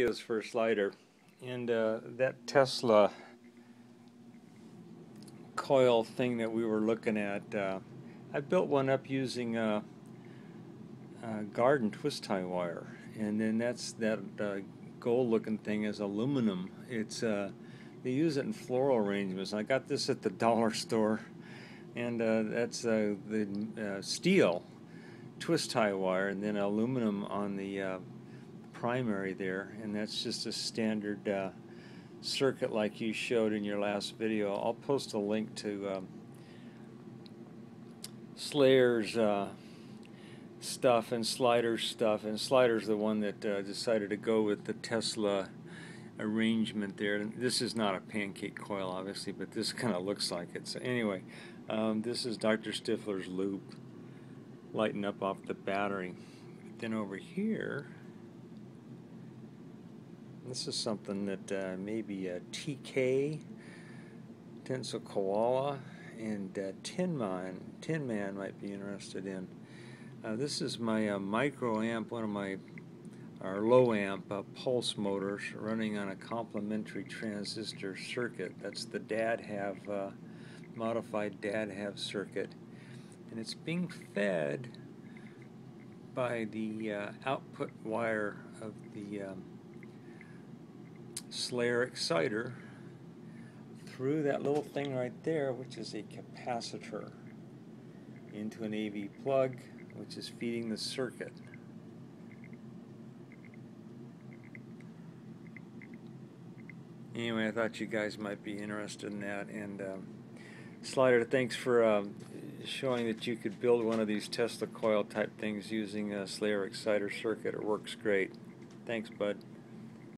videos for a slider and uh, that Tesla coil thing that we were looking at uh, I built one up using uh, garden twist tie wire. And then that's that uh, gold looking thing is aluminum. It's uh, they use it in floral arrangements. I got this at the dollar store. And uh, that's the steel twist tie wire and then aluminum on the primary there and that's just a standard uh, circuit like you showed in your last video. I'll post a link to um, Slayer's uh, stuff and Slider's stuff and Slider's the one that uh, decided to go with the Tesla arrangement there. This is not a pancake coil obviously but this kind of looks like it. So anyway um, this is Dr. Stiffler's loop lighting up off the battery. Then over here this is something that uh, maybe a TK, Tinsel Koala, and uh, Tin Man, Tin Man might be interested in. Uh, this is my uh, micro amp, one of my our low amp uh, pulse motors running on a complementary transistor circuit. That's the DADHAV uh, modified DAD have circuit, and it's being fed by the uh, output wire of the um, Slayer exciter through that little thing right there, which is a capacitor, into an AV plug, which is feeding the circuit. Anyway, I thought you guys might be interested in that. And um, Slider, thanks for um, showing that you could build one of these Tesla coil type things using a Slayer exciter circuit. It works great. Thanks, bud.